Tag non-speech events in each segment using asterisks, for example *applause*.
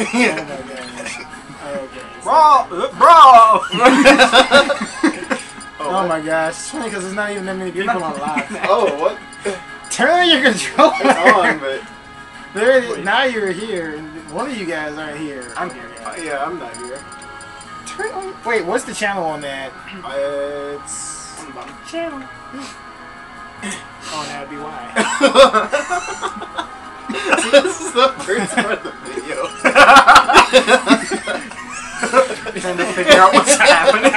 Oh my goodness. Okay. Bro, bro. Oh my gosh. It's funny because there's not even that many people on live. *laughs* Oh, what? Turn on your controller. It's on, but There it is. Now you're here. And one of you guys aren't here. I'm here. uh, yeah, I'm not here. Turn on. Wait, what's the channel on that? Uh, it's. Channel. Oh, that'd be why. *laughs* *laughs* this is the first part of the video. *laughs* Trying to figure out what's happening.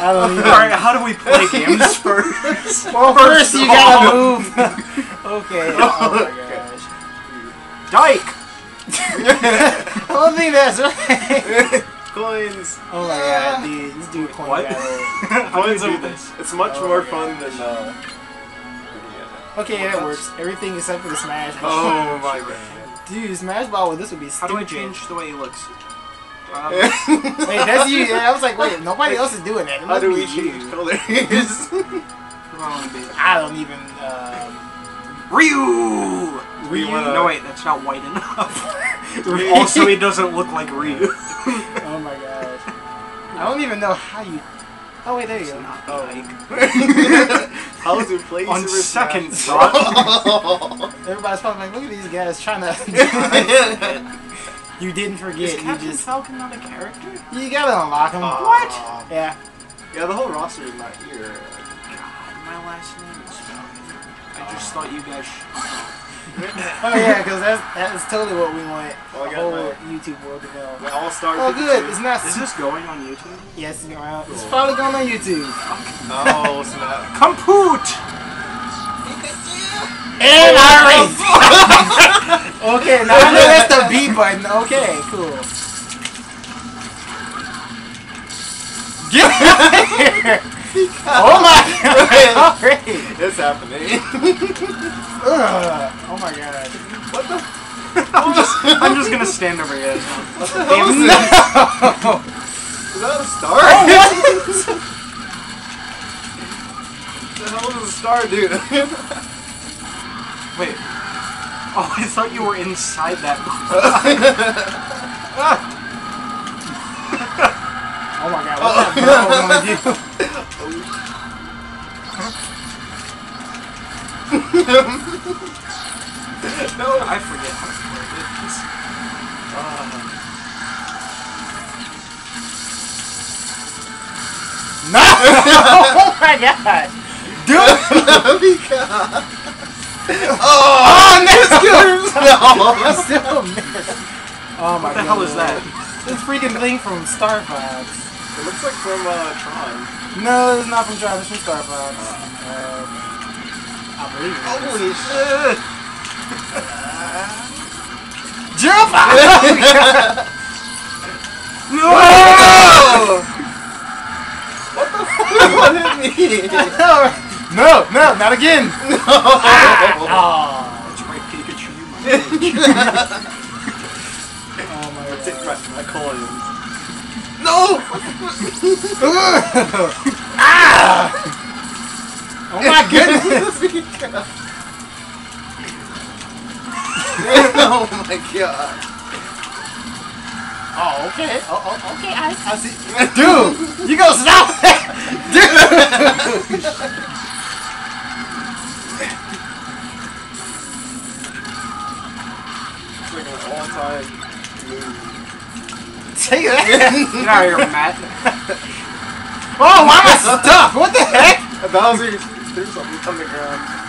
I don't even. Alright, how do we play games *laughs* first? Well, first you gotta all- move. okay. *laughs* Oh my gosh. Dyke! I don't think that's right. Coins. Oh my god, dude. This dude coin What? battle. How do you Coins do are. this? It's much Oh more fun gosh. than. Uh, Okay, that works. Everything except for the smash oh my god. Dude, smash ball with this would be How do I change the way he looks? *laughs* Um, Wait, that's you. I was like, wait, nobody else is doing that. It How do we change you. *laughs* colors? who do I want to be? I don't even. Um, Ryu! We Ryu? wanna- No, wait, that's not white enough. *laughs* also, he doesn't look like Ryu. oh my gosh. I don't even know how you. Oh wait, there you go. Not Oh. Dyke. How *laughs* to play On second *laughs* Smash? Everybody's probably like, look at these guys trying to. *laughs* you didn't forget. Is forget. You Captain just. Falcon not a character? You gotta unlock them. what? Yeah. Yeah, the whole roster is not here. God, my last name is Falcon. I just thought you guys. Oh yeah, because that's that's totally what we want. Well, I got whole my- YouTube world to know. My All Star. Oh good, it's not. is this going on YouTube? Yes, uh, it's around. It's probably going on YouTube. Oh *laughs* snap! Compute! And I *laughs* Okay, now I know that's the B button. Okay, cool. Get out of here! Oh my god! Already! It's happening. *laughs* Ugh. Oh my god. what the? I'm just, gonna stand over here. What the hell is No! this? Is that a star? Oh, What the hell is a star, dude? Wait. Oh, I thought you were inside that. *laughs* Oh my god, what's that girl gonna do? *laughs* no. I forget *laughs* my god! Dude! oh, that's good. *laughs* I still missed. Oh my What the god. hell is that? This freaking thing from Star Fox. It looks like from uh, Tron. No, it's not from Travis, it's from Star Fox. Um, I believe it. is. Holy shit! Jump! *laughs* Oh! What the fuck? What did it mean? *laughs* no, no, not again. Oh, That's right, Pikachu. Oh my god. Take my, my coins. No! ah! *laughs* *laughs* Oh my goodness! oh my god. Oh, okay. Oh, oh okay. I, I see. Dude, you gonna stop that? It's like an all-time move. Dude, take that. Get out of here, Matt. *laughs* Oh, why am I stuck? What the heck? Bowser threw something on the ground.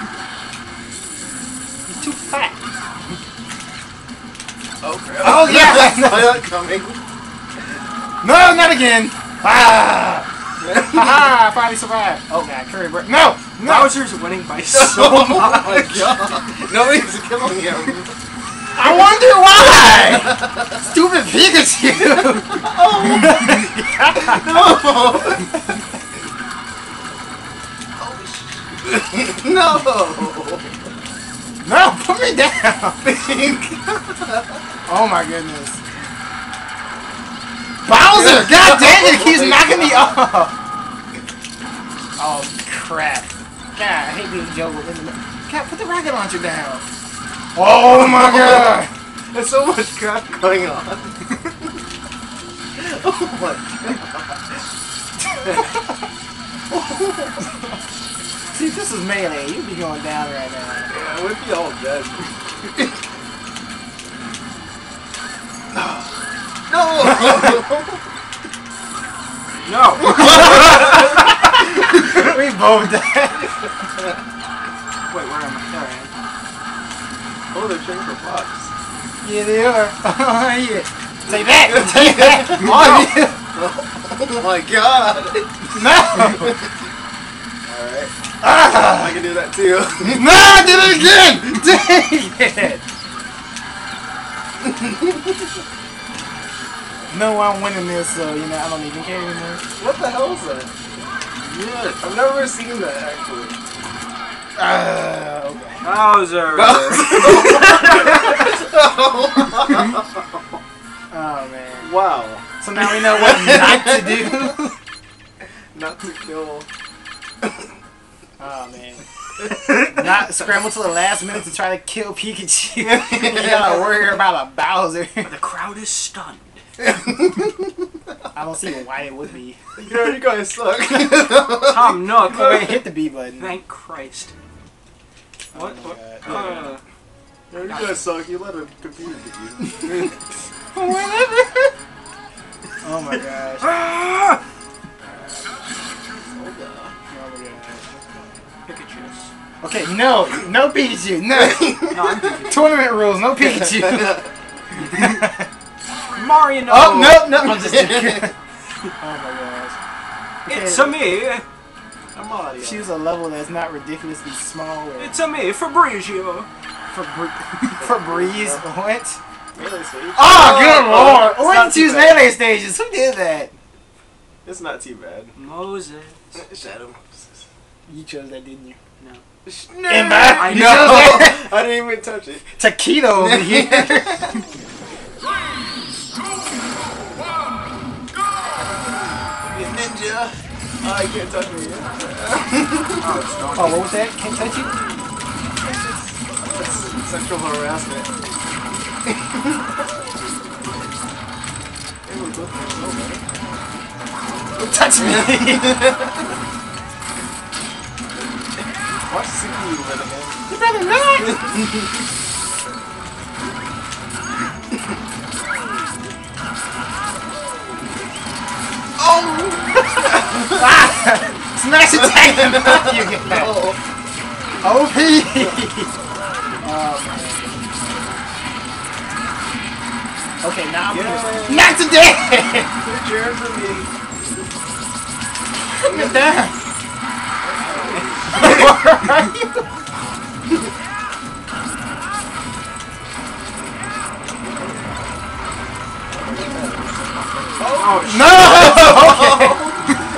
Oh. Oh, yeah. *laughs* I saw that coming. No, not again. Ah! *laughs* Haha, I finally survived. Oh god, Curry Break. No! No! Bowser's winning by so *laughs* oh much. my god. Nobody's killing him. I wonder why! Stupid Pikachu! Oh! no! no! No! no, put me down! Oh my goodness. Bowser! *laughs* God dang it, he's knocking me off! Oh crap. God, I hate being juggled in the Cat, put the rocket launcher down. Oh my god! There's so much crap going on. *laughs* oh my god. *laughs* See, if this is melee, you'd be going down right now. Yeah, we'd be all dead. No! No! *laughs* we both died. Wait, where am I? There I am. oh, they're training for Fox. Yeah, they are. Oh, *laughs* yeah. Take that! *laughs* Take that! Oh, yeah. Oh my god! No! Alright. Ah! I can do that too. No, I did it again! Dang it! No, I'm winning this, so, you know, I don't even care anymore. what the hell is that? Yeah, I've never seen that actually. Ah, okay. Bowser! *laughs* *laughs* Oh, man. wow. So now we know what not to do. *laughs* Not to kill. Oh, man. Not scramble to the last minute to try to kill Pikachu. you gotta worry about a Bowser. the crowd is stunned. *laughs* I don't see why it would be. Yeah, you guys suck. *laughs* Tom Nook! Oh, wait, hit the B button. Thank Christ. What? Oh my what? Uh, Yeah, you guys suck. You let a computer get you. *laughs* Oh my gosh. ah! Oh my gosh. Pikachu's. Okay, no, no Pikachu, no. No, I'm Pikachu. Tournament rules, no Pikachu. Mario! No. oh no, no, I'm just kidding. *laughs* Oh my gosh. It's a me! I'm Mario. Choose a level that's not ridiculously small. Or It's a me, Fabrizio! Fabri- *laughs* Febreze, what? Melee stage. Ah, oh, good lord! it's Why not did you choose bad. melee stages? Who did that? It's not too bad. Moses. Shadow. Moses. You chose that, didn't you? No. No. Emma, I know. *laughs* I didn't even touch it. Taquito over here. Ah, oh, I can't touch me. Oh, oh, what was that? Can't touch you? That's sexual harassment. Hey, we're both so. Don't touch me! Watch CPU win again. you better not! Oh! Ah! *laughs* Smash attack him! *laughs* you get that. Oh. OP! oh. Okay, now I'm Yeah. gonna... Not today! Your hands on me. Get down! Where are you? Oh, No! *laughs* Okay.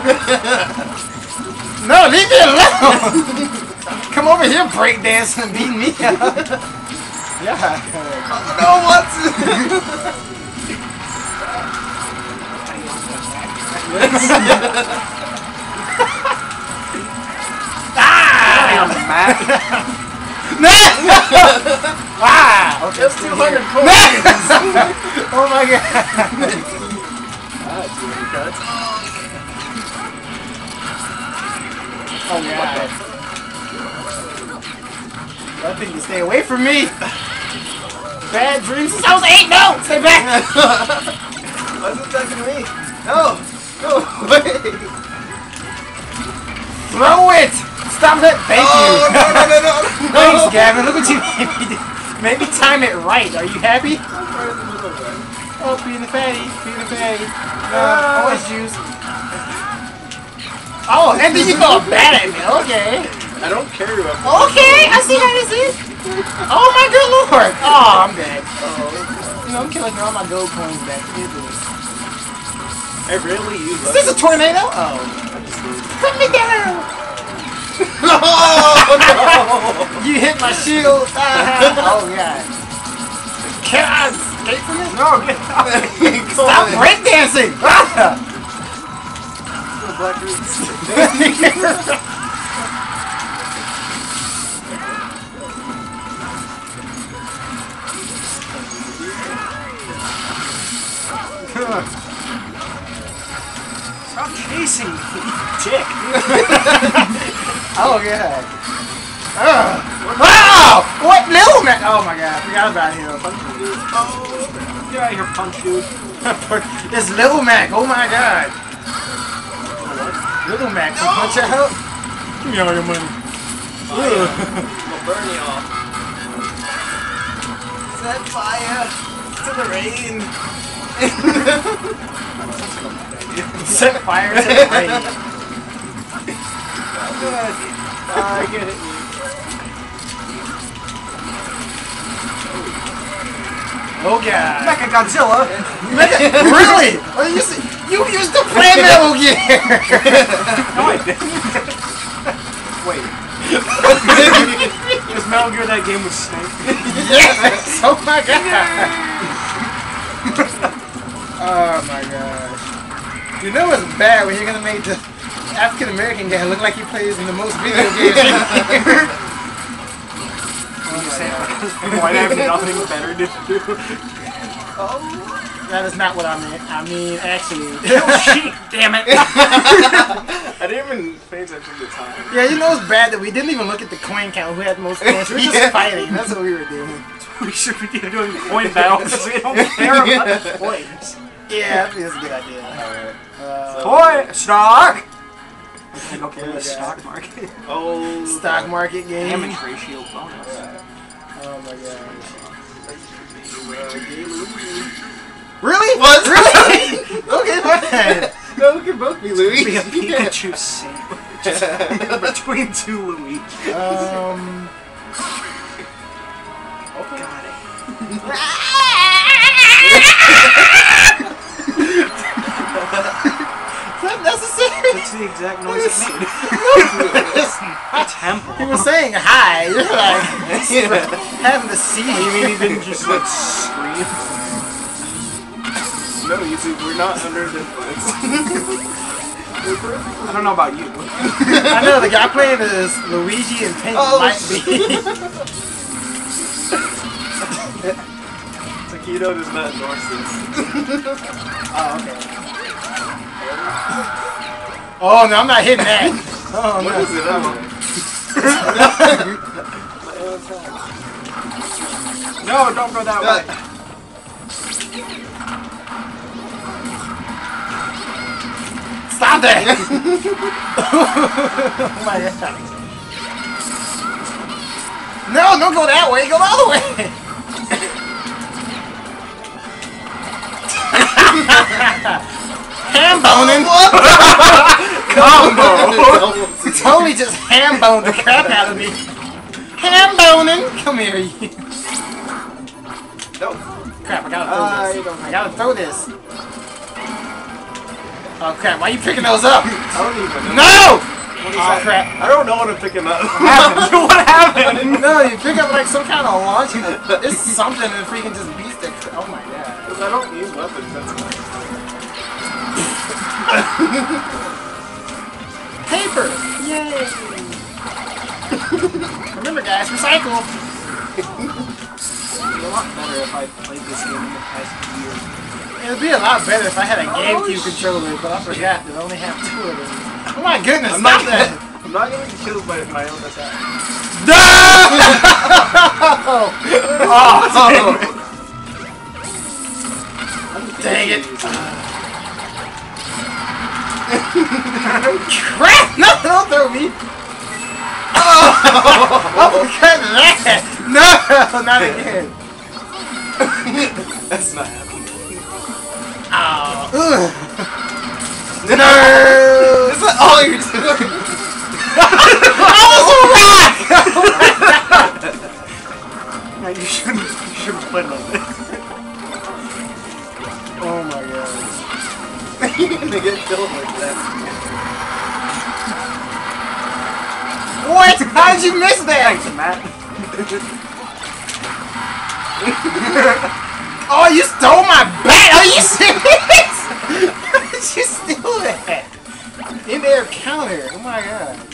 *laughs* no, leave me alone! *laughs* Come over here, breakdancing and beat me up. *laughs* Yeah. No, what? Ah! I'm mad. No! ah! Okay, That's 200 here. coins. Oh my god! Oh god. That thing can stay away from me! Bad dreams since I was eight! No! Stay back! Why is it attacking me? No! No! *laughs* Wait! Throw it! Stop that! Thank oh, you! no, no, no, no, no! *laughs* Thanks, Gavin. Look what you made me do. Made me time it right. Are you happy? I'm right in the middle that. Oh, Peter Fatty. Peter Fatty. Uh, orange juice. Oh, and then you go bad at me. Okay. I don't carry weapons. Okay, I see how this is. Oh my good lord. Oh, I'm dead. Oh. You know, I'm killing all my gold coins back. Look at this. I rarely use Is this a tornado? Oh. Put me down. *laughs* oh, no! You hit my shield. Ah. Oh, God. Can I escape from this? No, get out. Stop breakdancing! Ah. Roots. Stop chasing me, dick. *laughs* Oh yeah. Ugh. Wow! What little man? Oh my god, I forgot about him. Oh, get out of here, punch dude. it's *laughs* Little Mac. Oh my god. Little Mac can punch your hoe. Give me all your money. Fire. I'll burn you off. Set fire to the rain. *laughs* Set fire to the *laughs* rain. I get it. Oh god. Mecha Godzilla. really? *laughs* Oh, you, see, you used the flame metal gear. No, I didn't. Wait. Was Metal Gear that game with Snake? yes. Oh my god. oh my gosh. You know it's bad when you're gonna make the African American guy look like he plays in the most video games. in here. You say it because white have nothing better to *laughs* do. That is not what I meant. I mean, actually. *laughs* Kill sheep, damn it. I didn't even pay attention to time. Yeah, you know it's bad that we didn't even look at the coin count who had the most *laughs* points. We were just Yeah. fighting. That's what we were doing. *laughs* we should be doing coin battles we don't care about the coins. Yeah, I that's a good idea. Alright. Uh, Coin stock. Okay, go play Oh, the stock market. Oh. stock market game. Damage ratio bonus. Oh my gosh. Really? What? Really? *laughs* okay, fine. No, we can both be Louis. Be a *laughs* Pikachu sandwich *laughs* between two Luigi. Um. Got it. Is that necessary? That's the exact noise it made. he Temple. He was saying hi. You're like having to see. You mean he didn't just like scream? No, you see, we're not under the influence. *laughs* I don't know about you. I know the guy playing is Luigi and Pink Oh, might be. *laughs* Taquito does not endorse this. oh, okay. Oh no, I'm not hitting that. *laughs* Oh What no. is it? I don't. No, don't go that way. Stop that! oh. No, don't go that way. Go the other way. ham boning. Combo. Tony just ham boned the crap out of me. Ham boning. Come here, you. No. Crap! I gotta throw I this. I gotta throw this. Oh crap! Why are you picking those up? I don't even know. No! Oh, oh crap! I don't know what I'm picking up. what happened? *laughs* what happened? *laughs* No, you pick up like some kind of launch. It's something and freaking just beats the. Oh my god. Because I don't use weapons, that's why. *laughs* Paper! Yay! Remember, guys, recycle. It'd be a lot better if I played this game in the past year. It'd be a lot better if I had a GameCube controller, but I forgot that I only have two of them. Oh my goodness! I'm not, that! *laughs* I'm not getting killed by my own attack. *laughs* Oh. oh, dang it! Dang it. Crap! *laughs* No, don't throw me! Oh, oh cut that! No, not again! That's not happening. Oh, ugh. No! no! Is that all you're doing? No, *laughs* you shouldn't. You shouldn't play like this. Oh my god. *laughs* You're gonna get killed like that. What? How did you miss that? Thanks, Matt. *laughs* Oh, you stole my Are you serious? How did you steal that? In their counter. Oh my god.